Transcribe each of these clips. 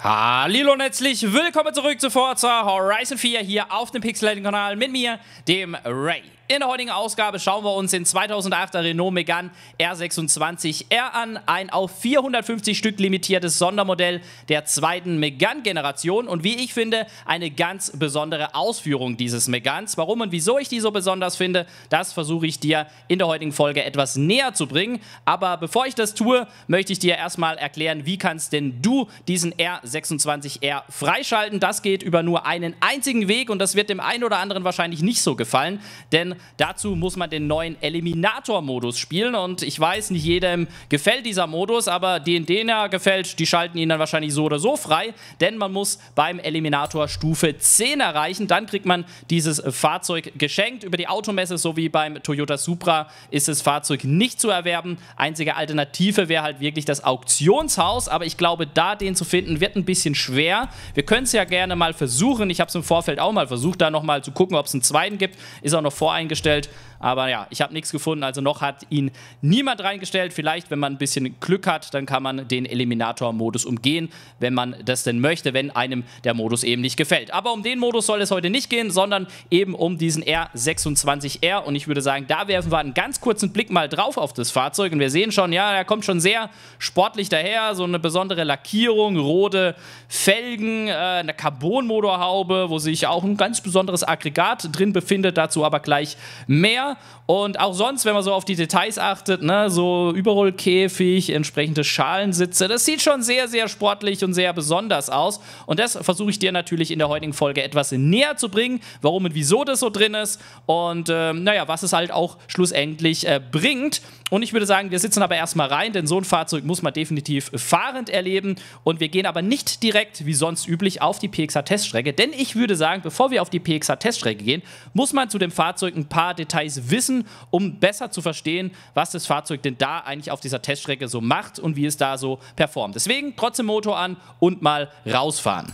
Hallo und herzlich willkommen zurück zu Forza Horizon 4 hier auf dem Pixelating-Kanal mit mir, dem Ray. In der heutigen Ausgabe schauen wir uns den 2008er Renault Megane R26R an, ein auf 450 Stück limitiertes Sondermodell der zweiten Megane-Generation und wie ich finde, eine ganz besondere Ausführung dieses Meganes. Warum und wieso ich die so besonders finde, das versuche ich dir in der heutigen Folge etwas näher zu bringen. Aber bevor ich das tue, möchte ich dir erstmal erklären, wie kannst denn du diesen R26R freischalten. Das geht über nur einen einzigen Weg und das wird dem einen oder anderen wahrscheinlich nicht so gefallen, denn dazu muss man den neuen Eliminator-Modus spielen und ich weiß, nicht jedem gefällt dieser Modus, aber denen, denen er gefällt, die schalten ihn dann wahrscheinlich so oder so frei, denn man muss beim Eliminator Stufe 10 erreichen, dann kriegt man dieses Fahrzeug geschenkt. Über die Automesse sowie beim Toyota Supra ist das Fahrzeug nicht zu erwerben. Einzige Alternative wäre halt wirklich das Auktionshaus, aber ich glaube, da den zu finden, wird ein bisschen schwer. Wir können es ja gerne mal versuchen. Ich habe es im Vorfeld auch mal versucht, da nochmal zu gucken, ob es einen zweiten gibt. Ist auch noch voreingestellt. Aber ja, ich habe nichts gefunden, also noch hat ihn niemand reingestellt. Vielleicht, wenn man ein bisschen Glück hat, dann kann man den Eliminator-Modus umgehen, wenn man das denn möchte, wenn einem der Modus eben nicht gefällt. Aber um den Modus soll es heute nicht gehen, sondern eben um diesen R26R. Und ich würde sagen, da werfen wir einen ganz kurzen Blick mal drauf auf das Fahrzeug. Und wir sehen schon, ja, er kommt schon sehr sportlich daher. So eine besondere Lackierung, rote Felgen, äh, eine Carbon-Motorhaube, wo sich auch ein ganz besonderes Aggregat drin befindet. Dazu aber gleich mehr. Und auch sonst, wenn man so auf die Details achtet, ne, so Überrollkäfig, entsprechende Schalensitze, das sieht schon sehr, sehr sportlich und sehr besonders aus. Und das versuche ich dir natürlich in der heutigen Folge etwas näher zu bringen, warum und wieso das so drin ist und ähm, naja, was es halt auch schlussendlich äh, bringt. Und ich würde sagen, wir sitzen aber erstmal rein, denn so ein Fahrzeug muss man definitiv fahrend erleben. Und wir gehen aber nicht direkt, wie sonst üblich, auf die PXA-Teststrecke. Denn ich würde sagen, bevor wir auf die PXA-Teststrecke gehen, muss man zu dem Fahrzeug ein paar Details wissen, um besser zu verstehen, was das Fahrzeug denn da eigentlich auf dieser Teststrecke so macht und wie es da so performt. Deswegen trotzdem Motor an und mal rausfahren.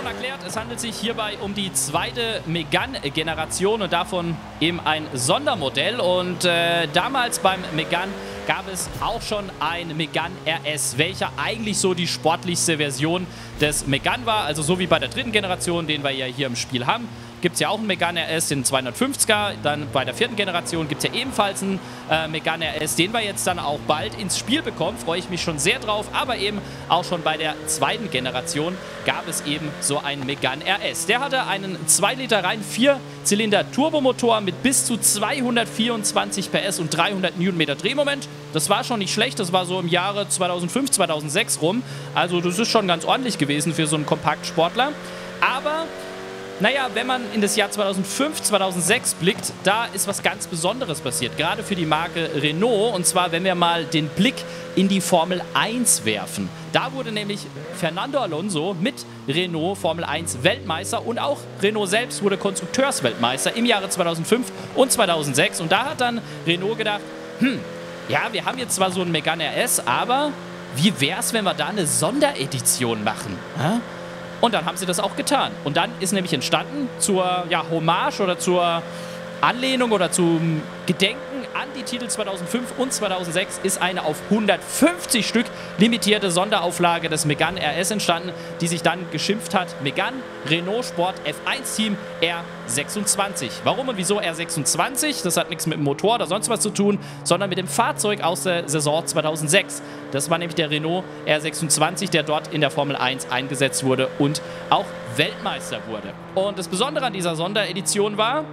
Schon erklärt, es handelt sich hierbei um die zweite Megane-Generation und davon eben ein Sondermodell. Und äh, damals beim Megane gab es auch schon ein Megane RS, welcher eigentlich so die sportlichste Version des Megane war. Also so wie bei der dritten Generation, den wir ja hier im Spiel haben gibt es ja auch einen Megane RS, den 250er. Dann bei der vierten Generation gibt es ja ebenfalls einen äh, Megane RS, den wir jetzt dann auch bald ins Spiel bekommen. Freue ich mich schon sehr drauf. Aber eben auch schon bei der zweiten Generation gab es eben so einen Megane RS. Der hatte einen 2 Liter rein 4-Zylinder Turbomotor mit bis zu 224 PS und 300 Newtonmeter Drehmoment. Das war schon nicht schlecht. Das war so im Jahre 2005, 2006 rum. Also das ist schon ganz ordentlich gewesen für so einen Kompaktsportler. Aber naja, wenn man in das Jahr 2005, 2006 blickt, da ist was ganz Besonderes passiert, gerade für die Marke Renault. Und zwar, wenn wir mal den Blick in die Formel 1 werfen. Da wurde nämlich Fernando Alonso mit Renault Formel 1 Weltmeister und auch Renault selbst wurde Konstrukteursweltmeister im Jahre 2005 und 2006. Und da hat dann Renault gedacht, hm, ja, wir haben jetzt zwar so einen Megane RS, aber wie wäre es, wenn wir da eine Sonderedition machen? Hä? Und dann haben sie das auch getan. Und dann ist nämlich entstanden zur ja, Hommage oder zur Anlehnung oder zum Gedenken an die Titel 2005 und 2006 ist eine auf 150 Stück limitierte Sonderauflage des Megane RS entstanden, die sich dann geschimpft hat Megane Renault Sport F1 Team R26. Warum und wieso R26? Das hat nichts mit dem Motor oder sonst was zu tun, sondern mit dem Fahrzeug aus der Saison 2006. Das war nämlich der Renault R26, der dort in der Formel 1 eingesetzt wurde und auch Weltmeister wurde. Und das Besondere an dieser Sonderedition war,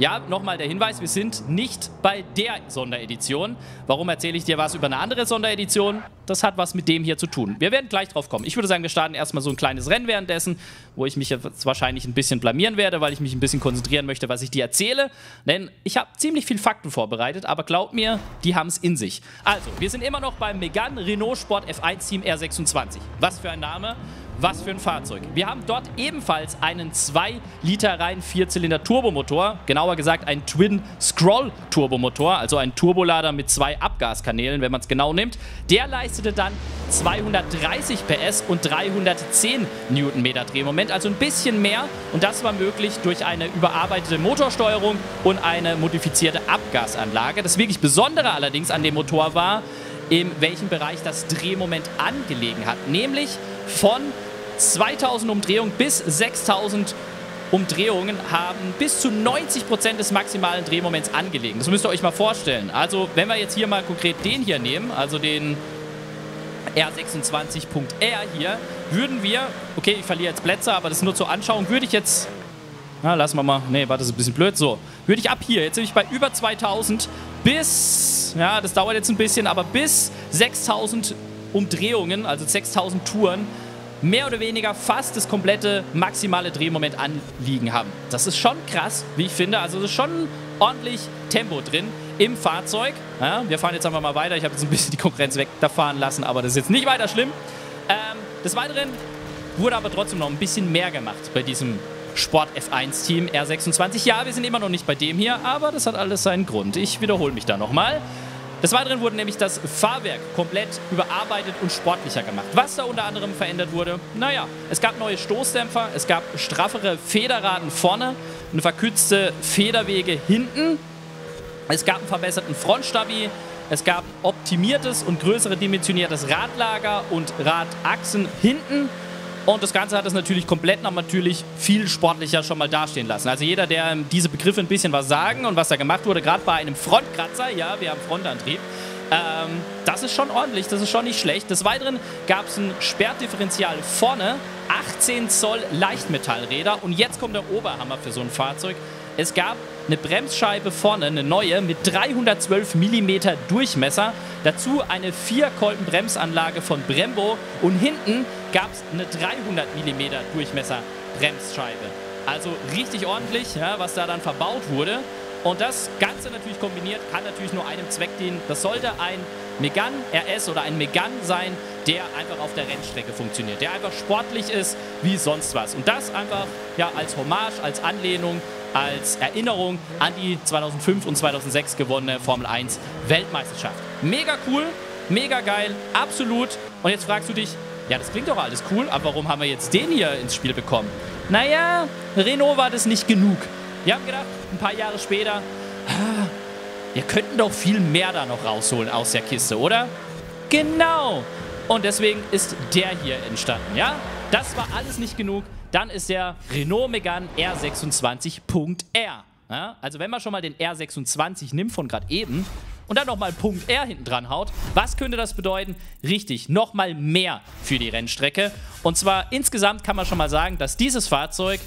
ja, nochmal der Hinweis, wir sind nicht bei der Sonderedition. Warum erzähle ich dir was über eine andere Sonderedition? Das hat was mit dem hier zu tun. Wir werden gleich drauf kommen. Ich würde sagen, wir starten erstmal so ein kleines Rennen währenddessen, wo ich mich jetzt wahrscheinlich ein bisschen blamieren werde, weil ich mich ein bisschen konzentrieren möchte, was ich dir erzähle. Denn ich habe ziemlich viel Fakten vorbereitet, aber glaub mir, die haben es in sich. Also, wir sind immer noch beim Megane Renault Sport F1 Team R26. Was für ein Name. Was für ein Fahrzeug. Wir haben dort ebenfalls einen 2 Liter rein 4-Zylinder Turbomotor, genauer gesagt ein Twin Scroll Turbomotor, also ein Turbolader mit zwei Abgaskanälen, wenn man es genau nimmt. Der leistete dann 230 PS und 310 Newtonmeter Drehmoment, also ein bisschen mehr und das war möglich durch eine überarbeitete Motorsteuerung und eine modifizierte Abgasanlage. Das wirklich Besondere allerdings an dem Motor war, in welchem Bereich das Drehmoment angelegen hat, nämlich von 2000 Umdrehungen bis 6000 Umdrehungen haben bis zu 90% des maximalen Drehmoments angelegen. Das müsst ihr euch mal vorstellen. Also wenn wir jetzt hier mal konkret den hier nehmen, also den R26.R hier, würden wir, okay, ich verliere jetzt Plätze, aber das ist nur zur Anschauung, würde ich jetzt, na, lassen wir mal, nee, warte, das ist ein bisschen blöd, so, würde ich ab hier, jetzt bin ich bei über 2000 bis, ja, das dauert jetzt ein bisschen, aber bis 6000 Umdrehungen, also 6000 Touren, mehr oder weniger fast das komplette maximale Drehmoment anliegen haben. Das ist schon krass, wie ich finde. Also es ist schon ordentlich Tempo drin im Fahrzeug. Ja, wir fahren jetzt einfach mal weiter. Ich habe jetzt ein bisschen die Konkurrenz wegfahren lassen, aber das ist jetzt nicht weiter schlimm. Ähm, des Weiteren wurde aber trotzdem noch ein bisschen mehr gemacht bei diesem Sport F1 Team R26. Ja, wir sind immer noch nicht bei dem hier, aber das hat alles seinen Grund. Ich wiederhole mich da nochmal. Des Weiteren wurde nämlich das Fahrwerk komplett überarbeitet und sportlicher gemacht. Was da unter anderem verändert wurde, naja, es gab neue Stoßdämpfer, es gab straffere Federraden vorne, eine verkürzte Federwege hinten, es gab einen verbesserten Frontstabi, es gab optimiertes und größere dimensioniertes Radlager und Radachsen hinten und das Ganze hat es natürlich komplett noch natürlich viel sportlicher schon mal dastehen lassen. Also jeder, der diese Begriffe ein bisschen was sagen und was da gemacht wurde, gerade bei einem Frontkratzer, ja, wir haben Frontantrieb, ähm, das ist schon ordentlich, das ist schon nicht schlecht. Des Weiteren gab es ein Sperrdifferential vorne, 18 Zoll Leichtmetallräder und jetzt kommt der Oberhammer für so ein Fahrzeug. Es gab eine Bremsscheibe vorne, eine neue, mit 312 mm Durchmesser. Dazu eine 4-Kolben-Bremsanlage von Brembo. Und hinten gab es eine 300 mm Durchmesser Bremsscheibe. Also richtig ordentlich, ja, was da dann verbaut wurde. Und das Ganze natürlich kombiniert kann natürlich nur einem Zweck dienen. Das sollte ein Megane RS oder ein Megane sein, der einfach auf der Rennstrecke funktioniert, der einfach sportlich ist wie sonst was. Und das einfach ja, als Hommage, als Anlehnung als Erinnerung an die 2005 und 2006 gewonnene Formel 1 Weltmeisterschaft. Mega cool, mega geil, absolut. Und jetzt fragst du dich, ja, das klingt doch alles cool, aber warum haben wir jetzt den hier ins Spiel bekommen? Naja, Renault war das nicht genug. Wir haben gedacht, ein paar Jahre später, ah, wir könnten doch viel mehr da noch rausholen aus der Kiste, oder? Genau. Und deswegen ist der hier entstanden, ja? Das war alles nicht genug. Dann ist der Renault Megane R26.R. Ja, also wenn man schon mal den R26 nimmt von gerade eben und dann nochmal Punkt R hinten dran haut, was könnte das bedeuten? Richtig, nochmal mehr für die Rennstrecke. Und zwar insgesamt kann man schon mal sagen, dass dieses Fahrzeug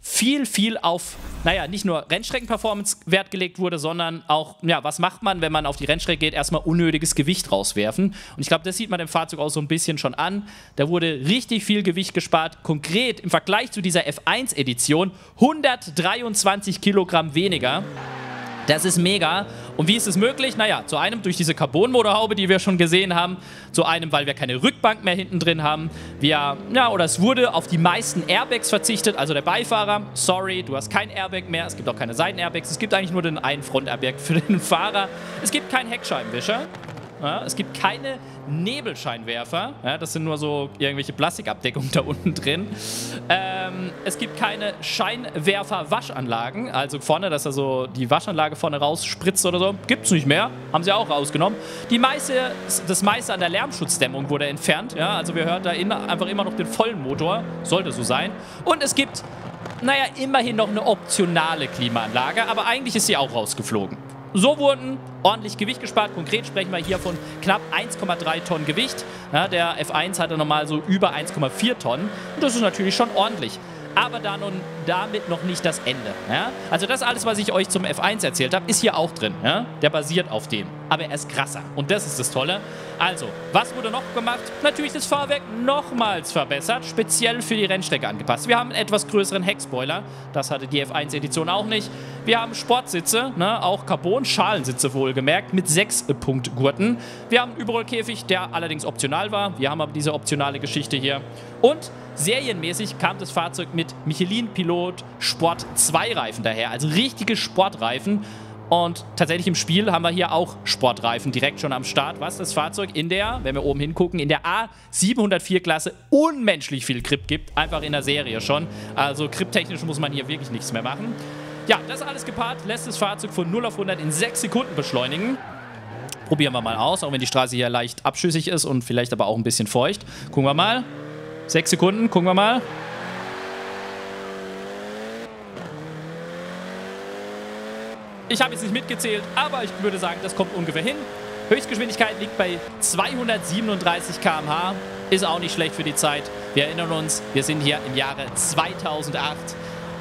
viel, viel auf, naja, nicht nur Rennstreckenperformance Wert gelegt wurde, sondern auch, ja, was macht man, wenn man auf die Rennstrecke geht? Erstmal unnötiges Gewicht rauswerfen. Und ich glaube, das sieht man dem Fahrzeug auch so ein bisschen schon an. Da wurde richtig viel Gewicht gespart. Konkret im Vergleich zu dieser F1-Edition 123 Kilogramm weniger. Das ist mega. Und wie ist es möglich? Naja, zu einem durch diese Carbon-Motorhaube, die wir schon gesehen haben, zu einem, weil wir keine Rückbank mehr hinten drin haben. Wir, ja, oder es wurde auf die meisten Airbags verzichtet. Also der Beifahrer, sorry, du hast kein Airbag mehr. Es gibt auch keine Seitenairbags. Es gibt eigentlich nur den einen Front-Airbag für den Fahrer. Es gibt keinen Heckscheibenwischer. Ja, es gibt keine Nebelscheinwerfer. Ja, das sind nur so irgendwelche Plastikabdeckungen da unten drin. Ähm, es gibt keine Scheinwerfer-Waschanlagen. Also vorne, dass er so die Waschanlage vorne rausspritzt oder so. Gibt es nicht mehr. Haben sie auch rausgenommen. Die meiste, das meiste an der Lärmschutzdämmung wurde entfernt. Ja, also wir hören da in, einfach immer noch den vollen Motor. Sollte so sein. Und es gibt, naja, immerhin noch eine optionale Klimaanlage. Aber eigentlich ist sie auch rausgeflogen. So wurden ordentlich Gewicht gespart. Konkret sprechen wir hier von knapp 1,3 Tonnen Gewicht. Ja, der F1 hatte normal so über 1,4 Tonnen. Und das ist natürlich schon ordentlich. Aber da nun damit noch nicht das Ende. Ja? Also das alles, was ich euch zum F1 erzählt habe, ist hier auch drin. Ja? Der basiert auf dem. Aber er ist krasser. Und das ist das Tolle. Also, was wurde noch gemacht? Natürlich das Fahrwerk nochmals verbessert, speziell für die Rennstrecke angepasst. Wir haben einen etwas größeren Heckspoiler, das hatte die F1-Edition auch nicht. Wir haben Sportsitze, ne, auch Carbon-Schalensitze wohlgemerkt, mit 6-Punkt-Gurten. Wir haben einen Überrollkäfig, der allerdings optional war. Wir haben aber diese optionale Geschichte hier. Und serienmäßig kam das Fahrzeug mit Michelin Pilot Sport 2 Reifen daher, also richtige Sportreifen. Und tatsächlich im Spiel haben wir hier auch Sportreifen direkt schon am Start, was das Fahrzeug in der, wenn wir oben hingucken, in der A704-Klasse unmenschlich viel Grip gibt. Einfach in der Serie schon. Also griptechnisch muss man hier wirklich nichts mehr machen. Ja, das alles gepaart lässt das Fahrzeug von 0 auf 100 in 6 Sekunden beschleunigen. Probieren wir mal aus, auch wenn die Straße hier leicht abschüssig ist und vielleicht aber auch ein bisschen feucht. Gucken wir mal. 6 Sekunden, gucken wir mal. Ich habe jetzt nicht mitgezählt, aber ich würde sagen, das kommt ungefähr hin. Höchstgeschwindigkeit liegt bei 237 km/h. Ist auch nicht schlecht für die Zeit. Wir erinnern uns, wir sind hier im Jahre 2008.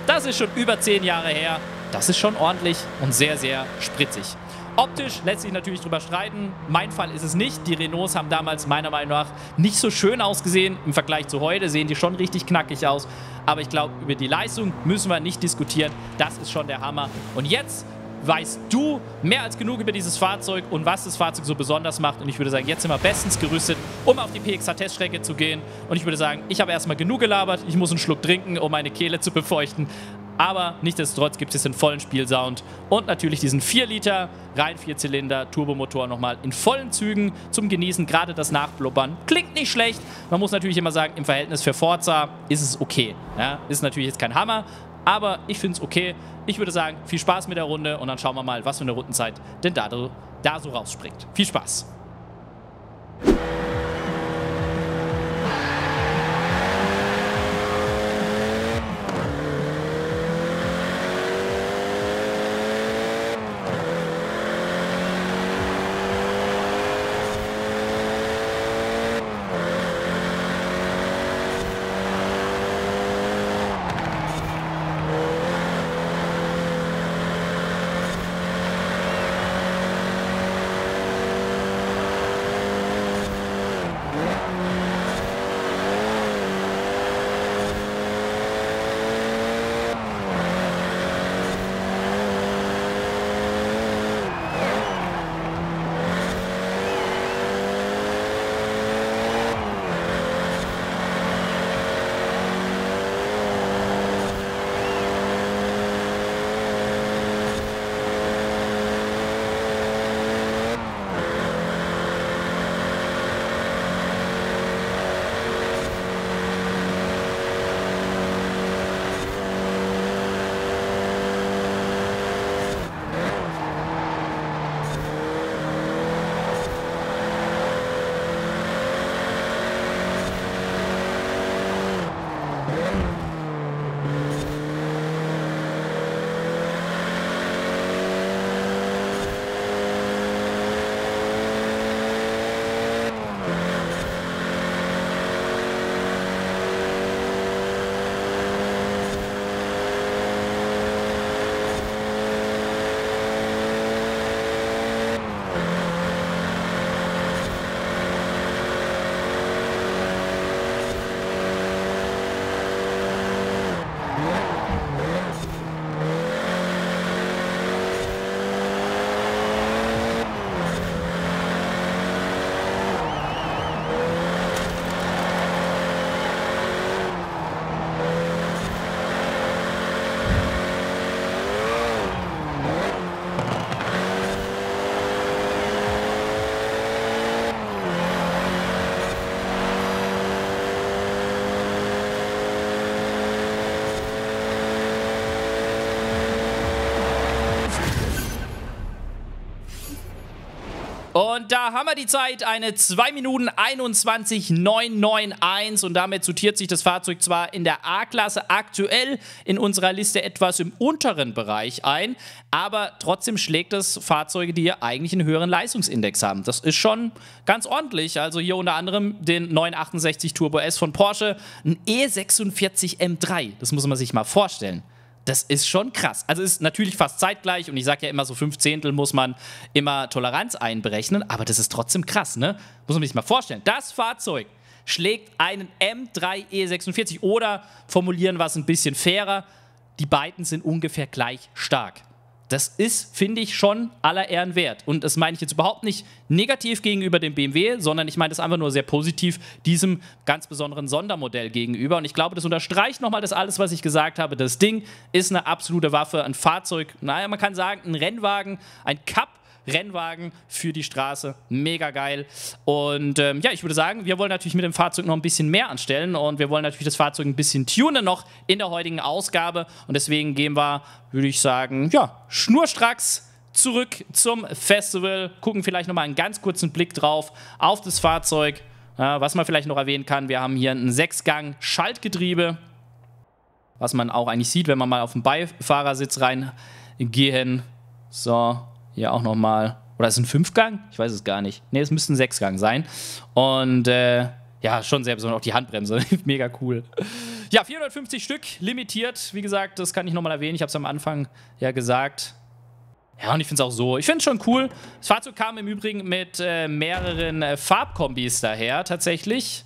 Das ist schon über 10 Jahre her. Das ist schon ordentlich und sehr, sehr spritzig. Optisch lässt sich natürlich drüber streiten. Mein Fall ist es nicht. Die Renaults haben damals meiner Meinung nach nicht so schön ausgesehen. Im Vergleich zu heute sehen die schon richtig knackig aus. Aber ich glaube, über die Leistung müssen wir nicht diskutieren. Das ist schon der Hammer. Und jetzt weißt du mehr als genug über dieses Fahrzeug und was das Fahrzeug so besonders macht. Und ich würde sagen, jetzt sind wir bestens gerüstet, um auf die PXA-Teststrecke zu gehen. Und ich würde sagen, ich habe erstmal genug gelabert. Ich muss einen Schluck trinken, um meine Kehle zu befeuchten. Aber nichtsdestotrotz gibt es den vollen Spielsound und natürlich diesen 4 Liter rein 4 Zylinder Turbomotor nochmal in vollen Zügen zum Genießen. Gerade das Nachblubbern klingt nicht schlecht. Man muss natürlich immer sagen, im Verhältnis für Forza ist es okay. Ja, ist natürlich jetzt kein Hammer, aber ich finde es okay. Ich würde sagen, viel Spaß mit der Runde und dann schauen wir mal, was für eine Rundenzeit denn da, da so rausspringt. Viel Spaß! Und da haben wir die Zeit, eine 2 Minuten 21,991 und damit sortiert sich das Fahrzeug zwar in der A-Klasse aktuell in unserer Liste etwas im unteren Bereich ein, aber trotzdem schlägt es Fahrzeuge, die hier eigentlich einen höheren Leistungsindex haben. Das ist schon ganz ordentlich. Also hier unter anderem den 968 Turbo S von Porsche, ein E46 M3. Das muss man sich mal vorstellen. Das ist schon krass. Also ist natürlich fast zeitgleich und ich sage ja immer, so fünf Zehntel muss man immer Toleranz einberechnen, aber das ist trotzdem krass, ne? Muss man sich mal vorstellen. Das Fahrzeug schlägt einen M3 E46 oder formulieren wir es ein bisschen fairer, die beiden sind ungefähr gleich stark. Das ist, finde ich, schon aller Ehren wert. Und das meine ich jetzt überhaupt nicht negativ gegenüber dem BMW, sondern ich meine das einfach nur sehr positiv diesem ganz besonderen Sondermodell gegenüber. Und ich glaube, das unterstreicht nochmal das alles, was ich gesagt habe. Das Ding ist eine absolute Waffe, ein Fahrzeug, naja, man kann sagen, ein Rennwagen, ein Cup Rennwagen für die Straße. Mega geil. Und ähm, ja, ich würde sagen, wir wollen natürlich mit dem Fahrzeug noch ein bisschen mehr anstellen und wir wollen natürlich das Fahrzeug ein bisschen tunen noch in der heutigen Ausgabe. Und deswegen gehen wir, würde ich sagen, ja, schnurstracks zurück zum Festival, gucken vielleicht nochmal einen ganz kurzen Blick drauf auf das Fahrzeug. Ja, was man vielleicht noch erwähnen kann, wir haben hier ein Sechsgang-Schaltgetriebe, was man auch eigentlich sieht, wenn man mal auf den Beifahrersitz reingehen. So, hier auch nochmal. Oder ist es ein Fünfgang? Ich weiß es gar nicht. Ne, es müsste ein Sechsgang sein. Und äh, ja, schon sehr besonders. Auch die Handbremse. Mega cool. Ja, 450 Stück, limitiert. Wie gesagt, das kann ich nochmal erwähnen. Ich habe es am Anfang ja gesagt. Ja, und ich finde es auch so. Ich finde es schon cool. Das Fahrzeug kam im Übrigen mit äh, mehreren äh, Farbkombis daher, tatsächlich.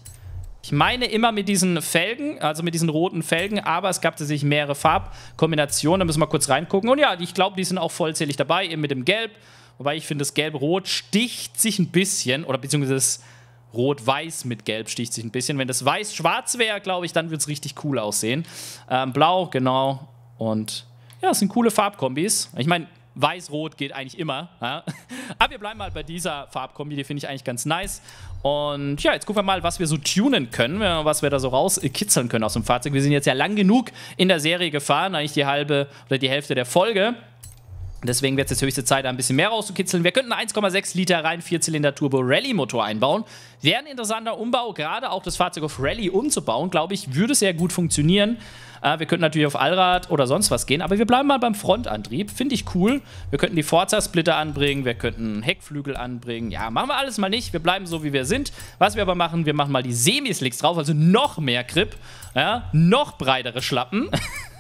Ich meine immer mit diesen Felgen, also mit diesen roten Felgen, aber es gab tatsächlich mehrere Farbkombinationen. Da müssen wir kurz reingucken. Und ja, ich glaube, die sind auch vollzählig dabei, eben mit dem Gelb. Wobei ich finde, das Gelb-Rot sticht sich ein bisschen, oder beziehungsweise das Rot-Weiß mit Gelb sticht sich ein bisschen. Wenn das Weiß-Schwarz wäre, glaube ich, dann würde es richtig cool aussehen. Ähm, Blau, genau. Und ja, es sind coole Farbkombis. Ich meine, Weiß-Rot geht eigentlich immer. Ja? Aber wir bleiben mal bei dieser Farbkombi, die finde ich eigentlich ganz nice. Und ja, jetzt gucken wir mal, was wir so tunen können, was wir da so rauskitzeln können aus dem Fahrzeug. Wir sind jetzt ja lang genug in der Serie gefahren, eigentlich die halbe oder die Hälfte der Folge. Deswegen wird es jetzt höchste Zeit, ein bisschen mehr rauszukitzeln. Wir könnten 1,6 Liter rein Vierzylinder Turbo Rallye Motor einbauen. Wäre ein interessanter Umbau, gerade auch das Fahrzeug auf Rallye umzubauen, glaube ich, würde sehr gut funktionieren. Äh, wir könnten natürlich auf Allrad oder sonst was gehen, aber wir bleiben mal beim Frontantrieb. Finde ich cool. Wir könnten die Forza-Splitter anbringen, wir könnten Heckflügel anbringen. Ja, machen wir alles mal nicht. Wir bleiben so, wie wir sind. Was wir aber machen, wir machen mal die Semislicks drauf, also noch mehr Grip, ja, noch breitere Schlappen.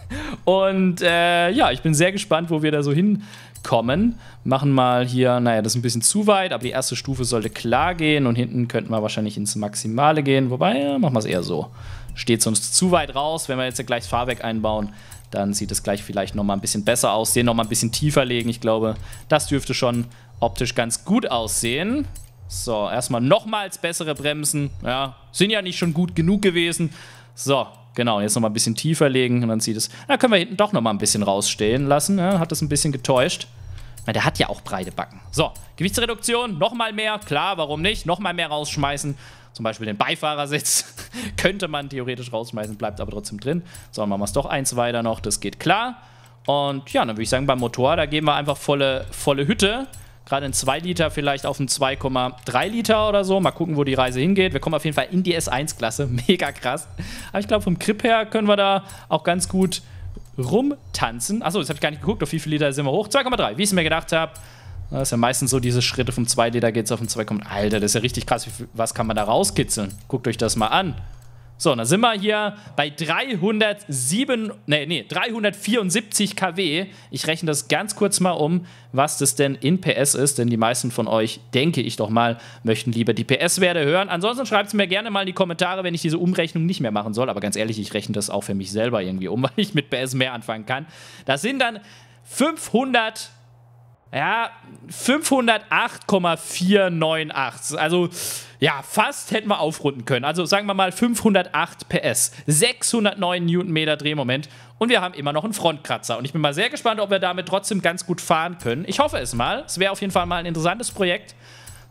Und äh, ja, ich bin sehr gespannt, wo wir da so hinkommen. Machen mal hier, naja, das ist ein bisschen zu weit, aber die erste Stufe sollte klar gehen und hinten könnten wir wahrscheinlich ins Maximale gehen. Wobei, ja, machen wir es eher so. Steht sonst zu weit raus. Wenn wir jetzt gleich das Fahrwerk einbauen, dann sieht es gleich vielleicht nochmal ein bisschen besser aus. Den nochmal ein bisschen tiefer legen. Ich glaube, das dürfte schon optisch ganz gut aussehen. So, erstmal nochmals bessere Bremsen. Ja, sind ja nicht schon gut genug gewesen. So, Genau, jetzt nochmal ein bisschen tiefer legen und dann sieht es. Da können wir hinten doch nochmal ein bisschen rausstehen lassen. Ja, hat das ein bisschen getäuscht. Ja, der hat ja auch breite Backen. So, Gewichtsreduktion, nochmal mehr. Klar, warum nicht? Nochmal mehr rausschmeißen. Zum Beispiel den Beifahrersitz könnte man theoretisch rausschmeißen, bleibt aber trotzdem drin. So, dann machen wir es doch eins weiter noch. Das geht klar. Und ja, dann würde ich sagen, beim Motor, da geben wir einfach volle, volle Hütte. Gerade in 2 Liter vielleicht auf einen 2,3 Liter oder so. Mal gucken, wo die Reise hingeht. Wir kommen auf jeden Fall in die S1-Klasse. Mega krass. Aber ich glaube, vom Grip her können wir da auch ganz gut rumtanzen. Achso, das habe ich gar nicht geguckt. Auf wie viele Liter sind wir hoch? 2,3, wie ich es mir gedacht habe. Das ist ja meistens so diese Schritte vom 2 Liter geht es auf den 2, Alter, das ist ja richtig krass. Was kann man da rauskitzeln? Guckt euch das mal an. So, dann sind wir hier bei 307, nee, nee, 374 kW. Ich rechne das ganz kurz mal um, was das denn in PS ist, denn die meisten von euch, denke ich doch mal, möchten lieber die PS-Werte hören. Ansonsten schreibt es mir gerne mal in die Kommentare, wenn ich diese Umrechnung nicht mehr machen soll. Aber ganz ehrlich, ich rechne das auch für mich selber irgendwie um, weil ich mit PS mehr anfangen kann. Das sind dann 500 ja, 508,498. Also, ja, fast hätten wir aufrunden können. Also sagen wir mal 508 PS, 609 Newtonmeter Drehmoment und wir haben immer noch einen Frontkratzer. Und ich bin mal sehr gespannt, ob wir damit trotzdem ganz gut fahren können. Ich hoffe es mal. Es wäre auf jeden Fall mal ein interessantes Projekt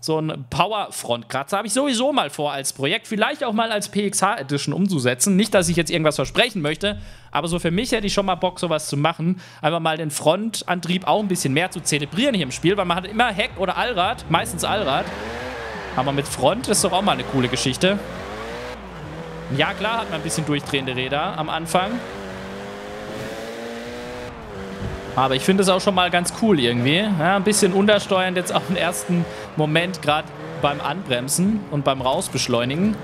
so ein Power-Frontkratzer. Habe ich sowieso mal vor als Projekt, vielleicht auch mal als PXH Edition umzusetzen. Nicht, dass ich jetzt irgendwas versprechen möchte, aber so für mich hätte ich schon mal Bock, sowas zu machen. Einfach mal den Frontantrieb auch ein bisschen mehr zu zelebrieren hier im Spiel, weil man hat immer Heck oder Allrad, meistens Allrad. Aber mit Front ist doch auch mal eine coole Geschichte. Ja, klar hat man ein bisschen durchdrehende Räder am Anfang. Aber ich finde es auch schon mal ganz cool irgendwie. Ja, ein bisschen untersteuernd jetzt auf den ersten Moment, gerade beim Anbremsen und beim Rausbeschleunigen.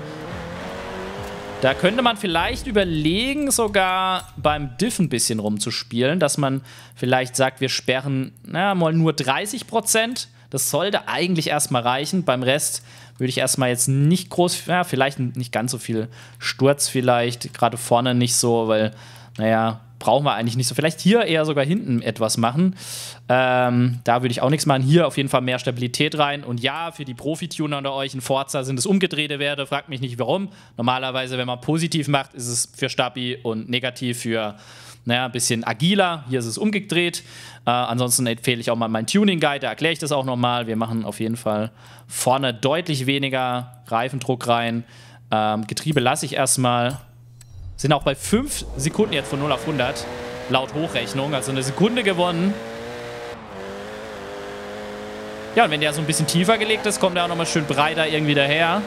Da könnte man vielleicht überlegen, sogar beim Diff ein bisschen rumzuspielen, dass man vielleicht sagt, wir sperren na, mal nur 30%. Das sollte eigentlich erstmal reichen. Beim Rest würde ich erstmal jetzt nicht groß, ja, vielleicht nicht ganz so viel Sturz, vielleicht gerade vorne nicht so, weil, naja, brauchen wir eigentlich nicht so. Vielleicht hier eher sogar hinten etwas machen. Ähm, da würde ich auch nichts machen. Hier auf jeden Fall mehr Stabilität rein. Und ja, für die Profi-Tuner unter euch in Forza sind es umgedrehte Werte. Fragt mich nicht warum. Normalerweise, wenn man positiv macht, ist es für Stabi und negativ für naja, ein bisschen agiler. Hier ist es umgedreht. Äh, ansonsten empfehle ich auch mal meinen Tuning-Guide. Da erkläre ich das auch nochmal. Wir machen auf jeden Fall vorne deutlich weniger Reifendruck rein. Ähm, Getriebe lasse ich erstmal sind auch bei 5 Sekunden jetzt von 0 auf 100. Laut Hochrechnung. Also eine Sekunde gewonnen. Ja, und wenn der so ein bisschen tiefer gelegt ist, kommt er auch nochmal schön breiter irgendwie daher.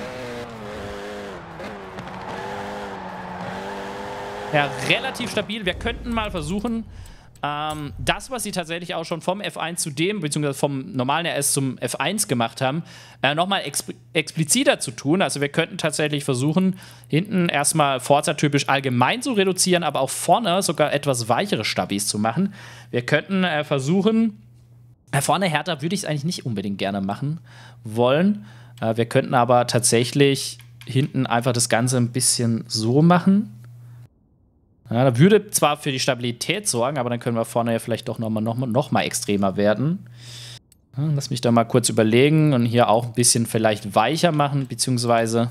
Ja, relativ stabil. Wir könnten mal versuchen, ähm, das, was sie tatsächlich auch schon vom F1 zu dem, beziehungsweise vom normalen RS zum F1 gemacht haben, äh, nochmal exp expliziter zu tun. Also wir könnten tatsächlich versuchen, hinten erstmal Forza-typisch allgemein zu reduzieren, aber auch vorne sogar etwas weichere Stabis zu machen. Wir könnten äh, versuchen, äh, vorne härter würde ich es eigentlich nicht unbedingt gerne machen wollen. Äh, wir könnten aber tatsächlich hinten einfach das Ganze ein bisschen so machen ja, da würde zwar für die Stabilität sorgen, aber dann können wir vorne ja vielleicht doch nochmal noch, noch mal extremer werden. Ja, lass mich da mal kurz überlegen und hier auch ein bisschen vielleicht weicher machen, beziehungsweise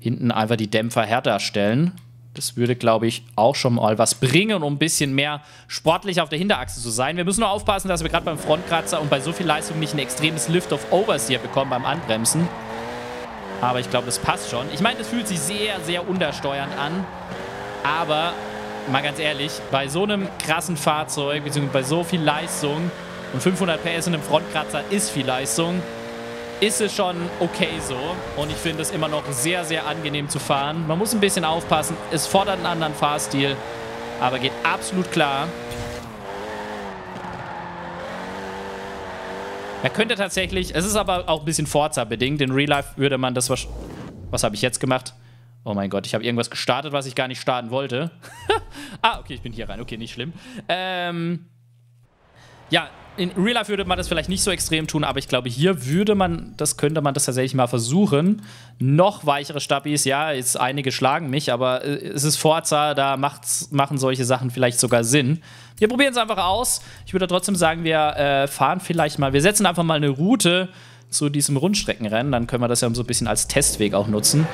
hinten einfach die Dämpfer härter stellen. Das würde, glaube ich, auch schon mal was bringen, um ein bisschen mehr sportlich auf der Hinterachse zu sein. Wir müssen nur aufpassen, dass wir gerade beim Frontkratzer und bei so viel Leistung nicht ein extremes Lift of Oversteer bekommen beim Anbremsen. Aber ich glaube, das passt schon. Ich meine, das fühlt sich sehr, sehr untersteuernd an. Aber mal ganz ehrlich, bei so einem krassen Fahrzeug, beziehungsweise bei so viel Leistung und 500 PS in einem Frontkratzer ist viel Leistung, ist es schon okay so. Und ich finde es immer noch sehr, sehr angenehm zu fahren. Man muss ein bisschen aufpassen. Es fordert einen anderen Fahrstil, aber geht absolut klar. Er könnte tatsächlich, es ist aber auch ein bisschen Forza-bedingt. In Real Life würde man das, was, was habe ich jetzt gemacht? Oh mein Gott, ich habe irgendwas gestartet, was ich gar nicht starten wollte. ah, okay, ich bin hier rein. Okay, nicht schlimm. Ähm, ja, in Real Life würde man das vielleicht nicht so extrem tun, aber ich glaube, hier würde man, das könnte man das tatsächlich mal versuchen. Noch weichere Stabis, ja, jetzt einige schlagen mich, aber äh, es ist Forza, da machen solche Sachen vielleicht sogar Sinn. Wir probieren es einfach aus. Ich würde trotzdem sagen, wir äh, fahren vielleicht mal, wir setzen einfach mal eine Route zu diesem Rundstreckenrennen, dann können wir das ja so ein bisschen als Testweg auch nutzen.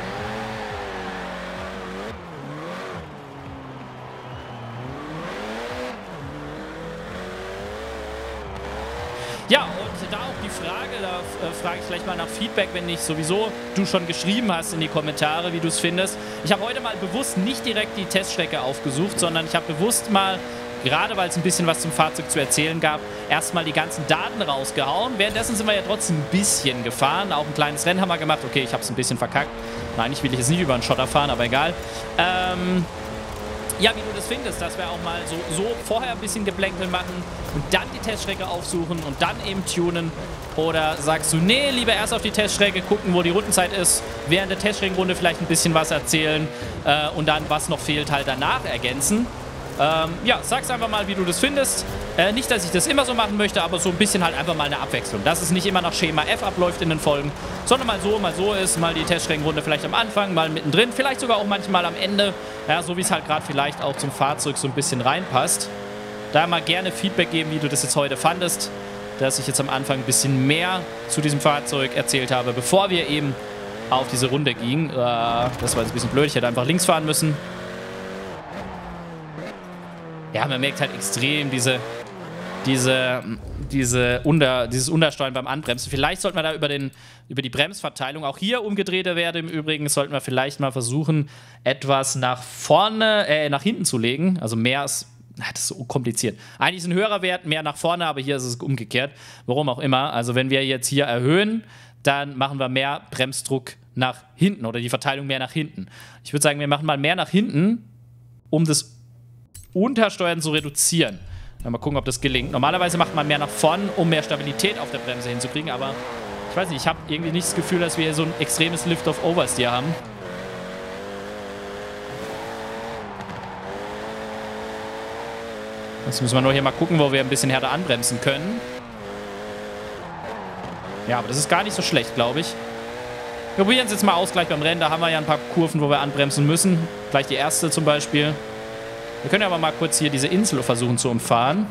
Feedback, wenn nicht sowieso du schon geschrieben hast in die Kommentare, wie du es findest. Ich habe heute mal bewusst nicht direkt die Teststrecke aufgesucht, sondern ich habe bewusst mal, gerade weil es ein bisschen was zum Fahrzeug zu erzählen gab, erstmal die ganzen Daten rausgehauen. Währenddessen sind wir ja trotzdem ein bisschen gefahren, auch ein kleines Rennen haben wir gemacht. Okay, ich habe es ein bisschen verkackt. Nein, ich will jetzt nicht über einen Schotter fahren, aber egal. Ähm, ja, wie du das findest, dass wir auch mal so, so vorher ein bisschen Geplänkel machen und dann die Teststrecke aufsuchen und dann eben tunen. Oder sagst du, nee, lieber erst auf die Teststrecke gucken, wo die Rundenzeit ist, während der Teststreckenrunde vielleicht ein bisschen was erzählen äh, und dann, was noch fehlt, halt danach ergänzen. Ähm, ja, sag's einfach mal, wie du das findest. Äh, nicht, dass ich das immer so machen möchte, aber so ein bisschen halt einfach mal eine Abwechslung. Dass es nicht immer nach Schema F abläuft in den Folgen, sondern mal so, mal so ist. Mal die Teststreckenrunde vielleicht am Anfang, mal mittendrin, vielleicht sogar auch manchmal am Ende. Ja, so wie es halt gerade vielleicht auch zum Fahrzeug so ein bisschen reinpasst. Da mal gerne Feedback geben, wie du das jetzt heute fandest. Dass ich jetzt am Anfang ein bisschen mehr zu diesem Fahrzeug erzählt habe, bevor wir eben auf diese Runde gingen. Äh, das war jetzt ein bisschen blöd, ich hätte einfach links fahren müssen. Ja, man merkt halt extrem diese, diese, diese Unter, dieses Untersteuern beim Anbremsen. Vielleicht sollten wir da über, den, über die Bremsverteilung, auch hier umgedrehte Werte im Übrigen, sollten wir vielleicht mal versuchen, etwas nach vorne, äh, nach hinten zu legen. Also mehr ist, das ist so kompliziert. Eigentlich ist ein höherer Wert mehr nach vorne, aber hier ist es umgekehrt. Warum auch immer. Also wenn wir jetzt hier erhöhen, dann machen wir mehr Bremsdruck nach hinten oder die Verteilung mehr nach hinten. Ich würde sagen, wir machen mal mehr nach hinten, um das Untersteuern zu reduzieren. Mal gucken, ob das gelingt. Normalerweise macht man mehr nach vorn, um mehr Stabilität auf der Bremse hinzukriegen, aber ich weiß nicht, ich habe irgendwie nicht das Gefühl, dass wir hier so ein extremes lift of overs hier haben. Jetzt müssen wir nur hier mal gucken, wo wir ein bisschen härter anbremsen können. Ja, aber das ist gar nicht so schlecht, glaube ich. Wir probieren es jetzt mal aus gleich beim Rennen. Da haben wir ja ein paar Kurven, wo wir anbremsen müssen. Gleich die erste zum Beispiel. Wir können aber mal kurz hier diese Insel versuchen zu umfahren.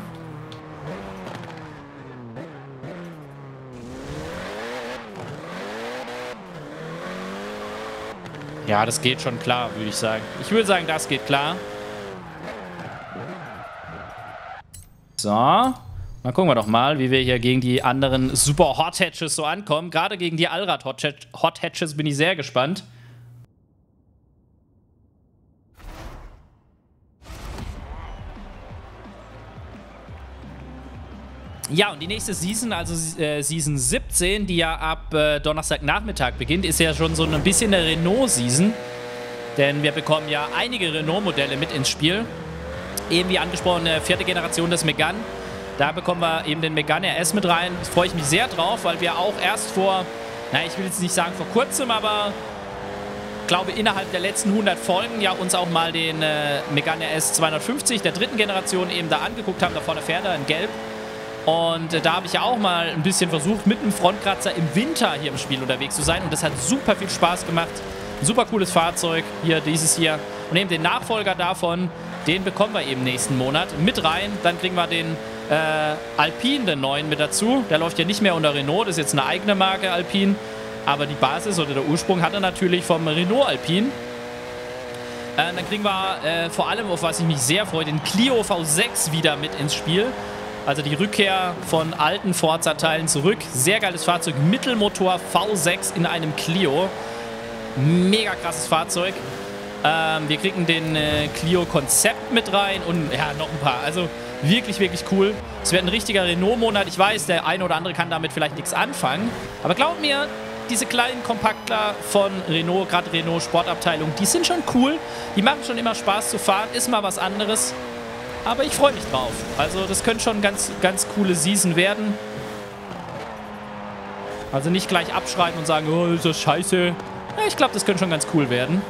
Ja, das geht schon klar, würde ich sagen. Ich würde sagen, das geht klar. So. Dann gucken wir doch mal, wie wir hier gegen die anderen Super Hot Hatches so ankommen. Gerade gegen die Allrad Hot Hatches bin ich sehr gespannt. Ja, und die nächste Season, also äh, Season 17, die ja ab äh, Donnerstagnachmittag beginnt, ist ja schon so ein bisschen eine Renault-Season. Denn wir bekommen ja einige Renault-Modelle mit ins Spiel. Eben wie angesprochen, äh, vierte Generation des Megane. Da bekommen wir eben den Megane RS mit rein. Da freue ich mich sehr drauf, weil wir auch erst vor, naja, ich will jetzt nicht sagen vor kurzem, aber glaube innerhalb der letzten 100 Folgen ja uns auch mal den äh, Megane RS 250 der dritten Generation eben da angeguckt haben. Da vorne fährt er in Gelb. Und äh, da habe ich ja auch mal ein bisschen versucht, mit einem Frontkratzer im Winter hier im Spiel unterwegs zu sein. Und das hat super viel Spaß gemacht. Ein super cooles Fahrzeug, hier dieses hier. Und eben den Nachfolger davon, den bekommen wir eben nächsten Monat mit rein. Dann kriegen wir den äh, Alpine, den neuen, mit dazu. Der läuft ja nicht mehr unter Renault, das ist jetzt eine eigene Marke Alpine. Aber die Basis oder der Ursprung hat er natürlich vom Renault Alpine. Äh, dann kriegen wir äh, vor allem, auf was ich mich sehr freue, den Clio V6 wieder mit ins Spiel. Also die Rückkehr von alten Forza-Teilen zurück. Sehr geiles Fahrzeug. Mittelmotor V6 in einem Clio. Mega krasses Fahrzeug. Ähm, wir kriegen den äh, Clio Konzept mit rein und ja, noch ein paar. Also wirklich, wirklich cool. Es wird ein richtiger Renault-Monat. Ich weiß, der eine oder andere kann damit vielleicht nichts anfangen. Aber glaub mir, diese kleinen Kompaktler von Renault, gerade Renault Sportabteilung, die sind schon cool. Die machen schon immer Spaß zu fahren. Ist mal was anderes. Aber ich freue mich drauf. Also das könnte schon ganz, ganz coole Season werden. Also nicht gleich abschreiben und sagen, oh, ist das scheiße. Ja, ich glaube, das könnte schon ganz cool werden.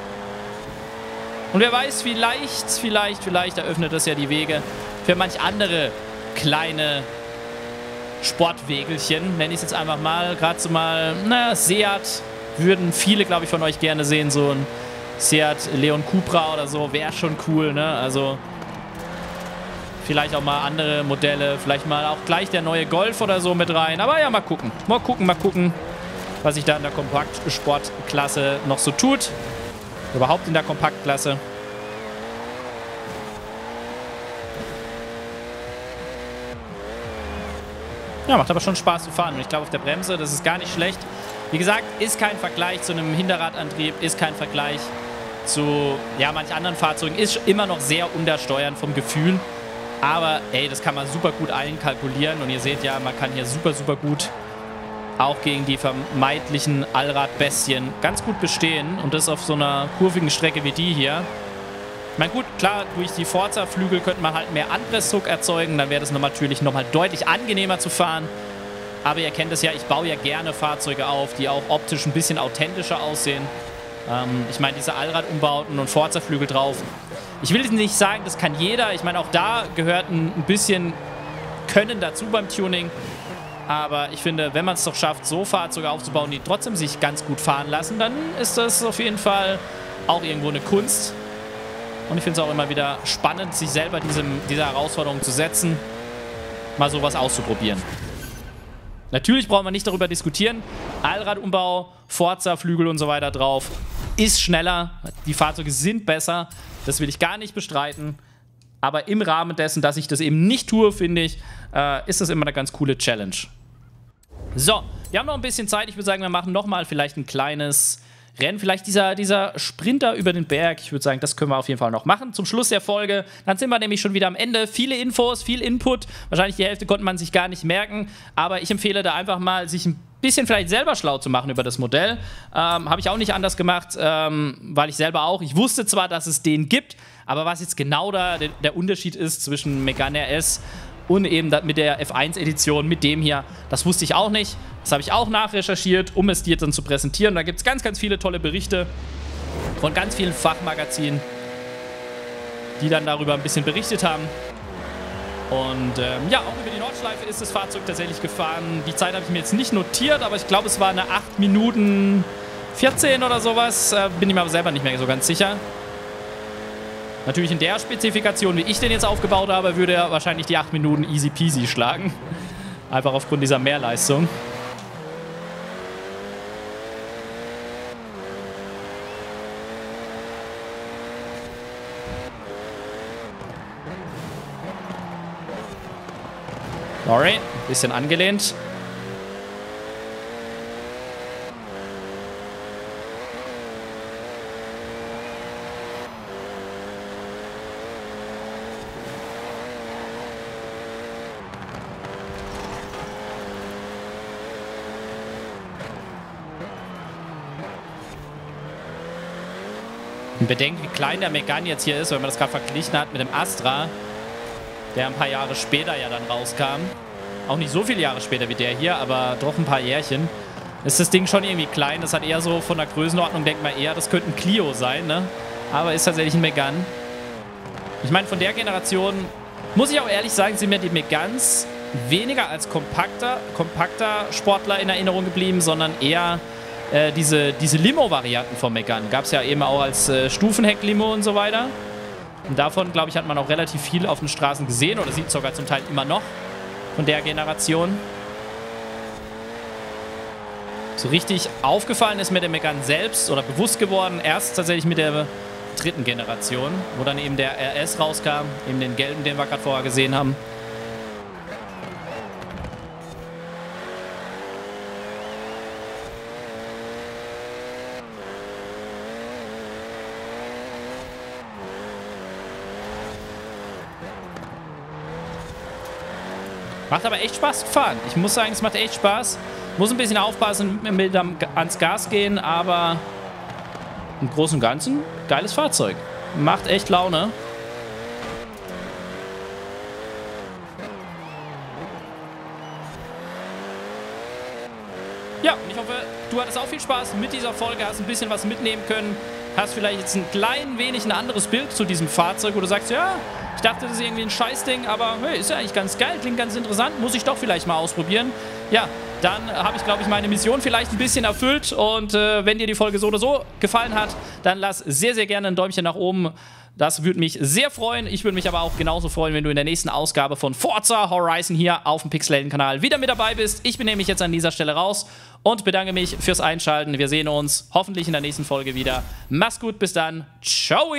Und wer weiß, vielleicht, vielleicht, vielleicht eröffnet das ja die Wege für manch andere kleine Sportwegelchen, nenne ich es jetzt einfach mal. Gerade so mal, na, Seat würden viele, glaube ich, von euch gerne sehen. So ein Seat Leon Cupra oder so wäre schon cool, ne? Also Vielleicht auch mal andere Modelle. Vielleicht mal auch gleich der neue Golf oder so mit rein. Aber ja, mal gucken. Mal gucken, mal gucken, was sich da in der Kompaktsportklasse noch so tut. Überhaupt in der Kompaktklasse. Ja, macht aber schon Spaß zu fahren. Und ich glaube, auf der Bremse, das ist gar nicht schlecht. Wie gesagt, ist kein Vergleich zu einem Hinterradantrieb, ist kein Vergleich zu ja, manch anderen Fahrzeugen. Ist immer noch sehr untersteuern vom Gefühl. Aber ey, das kann man super gut einkalkulieren. Und ihr seht ja, man kann hier super, super gut auch gegen die vermeintlichen Allradbestien ganz gut bestehen. Und das auf so einer kurvigen Strecke wie die hier. Ich meine, gut, klar, durch die Forza-Flügel könnte man halt mehr Anpressdruck erzeugen. Dann wäre das natürlich nochmal deutlich angenehmer zu fahren. Aber ihr kennt es ja, ich baue ja gerne Fahrzeuge auf, die auch optisch ein bisschen authentischer aussehen. Ähm, ich meine, diese Allradumbauten und Forza-Flügel drauf, ich will nicht sagen, das kann jeder. Ich meine, auch da gehört ein bisschen Können dazu beim Tuning. Aber ich finde, wenn man es doch schafft, so Fahrzeuge aufzubauen, die trotzdem sich ganz gut fahren lassen, dann ist das auf jeden Fall auch irgendwo eine Kunst. Und ich finde es auch immer wieder spannend, sich selber diesem, dieser Herausforderung zu setzen, mal sowas auszuprobieren. Natürlich brauchen wir nicht darüber diskutieren. Allradumbau, Forza, Flügel und so weiter drauf ist schneller. Die Fahrzeuge sind besser. Das will ich gar nicht bestreiten. Aber im Rahmen dessen, dass ich das eben nicht tue, finde ich, äh, ist das immer eine ganz coole Challenge. So, wir haben noch ein bisschen Zeit. Ich würde sagen, wir machen nochmal vielleicht ein kleines Rennen. Vielleicht dieser, dieser Sprinter über den Berg. Ich würde sagen, das können wir auf jeden Fall noch machen. Zum Schluss der Folge. Dann sind wir nämlich schon wieder am Ende. Viele Infos, viel Input. Wahrscheinlich die Hälfte konnte man sich gar nicht merken. Aber ich empfehle da einfach mal, sich ein bisschen vielleicht selber schlau zu machen über das Modell. Ähm, Habe ich auch nicht anders gemacht, ähm, weil ich selber auch, ich wusste zwar, dass es den gibt, aber was jetzt genau da der, der Unterschied ist zwischen Megane RS und eben mit der F1-Edition, mit dem hier, das wusste ich auch nicht. Das habe ich auch nachrecherchiert, um es dir dann zu präsentieren. Da gibt es ganz, ganz viele tolle Berichte von ganz vielen Fachmagazinen, die dann darüber ein bisschen berichtet haben. Und ähm, ja, auch über die Nordschleife ist das Fahrzeug tatsächlich gefahren. Die Zeit habe ich mir jetzt nicht notiert, aber ich glaube, es war eine 8 Minuten 14 oder sowas. Äh, bin ich mir aber selber nicht mehr so ganz sicher. Natürlich in der Spezifikation, wie ich den jetzt aufgebaut habe, würde er wahrscheinlich die 8 Minuten easy peasy schlagen. Einfach aufgrund dieser Mehrleistung. Sorry, bisschen angelehnt. Bedenkt, wie klein der Megane jetzt hier ist, wenn man das gerade verglichen hat mit dem Astra der ein paar Jahre später ja dann rauskam. Auch nicht so viele Jahre später wie der hier, aber doch ein paar Jährchen. Ist das Ding schon irgendwie klein. Das hat eher so von der Größenordnung, denkt man eher, das könnte ein Clio sein, ne? Aber ist tatsächlich ein Megane. Ich meine, von der Generation, muss ich auch ehrlich sagen, sind mir die Megans weniger als kompakter, kompakter Sportler in Erinnerung geblieben, sondern eher äh, diese, diese Limo-Varianten vom Megane. Gab es ja eben auch als äh, Stufenheck-Limo und so weiter. Und davon, glaube ich, hat man auch relativ viel auf den Straßen gesehen oder sieht sogar zum Teil immer noch von der Generation. So richtig aufgefallen ist mir der Megane selbst oder bewusst geworden, erst tatsächlich mit der dritten Generation, wo dann eben der RS rauskam, eben den gelben, den wir gerade vorher gesehen haben. Macht aber echt Spaß zu fahren. Ich muss sagen, es macht echt Spaß. Muss ein bisschen aufpassen mit ans Gas gehen, aber im Großen und Ganzen geiles Fahrzeug. Macht echt Laune. Ja, ich hoffe, du hattest auch viel Spaß mit dieser Folge, hast ein bisschen was mitnehmen können, hast vielleicht jetzt ein klein wenig ein anderes Bild zu diesem Fahrzeug, wo du sagst, ja, ich dachte, das ist irgendwie ein Scheißding, aber hey, ist ja eigentlich ganz geil, klingt ganz interessant, muss ich doch vielleicht mal ausprobieren. Ja, dann habe ich, glaube ich, meine Mission vielleicht ein bisschen erfüllt. Und äh, wenn dir die Folge so oder so gefallen hat, dann lass sehr, sehr gerne ein Däumchen nach oben. Das würde mich sehr freuen. Ich würde mich aber auch genauso freuen, wenn du in der nächsten Ausgabe von Forza Horizon hier auf dem Pixelaten-Kanal wieder mit dabei bist. Ich bin nämlich jetzt an dieser Stelle raus und bedanke mich fürs Einschalten. Wir sehen uns hoffentlich in der nächsten Folge wieder. Mach's gut, bis dann. Ciao!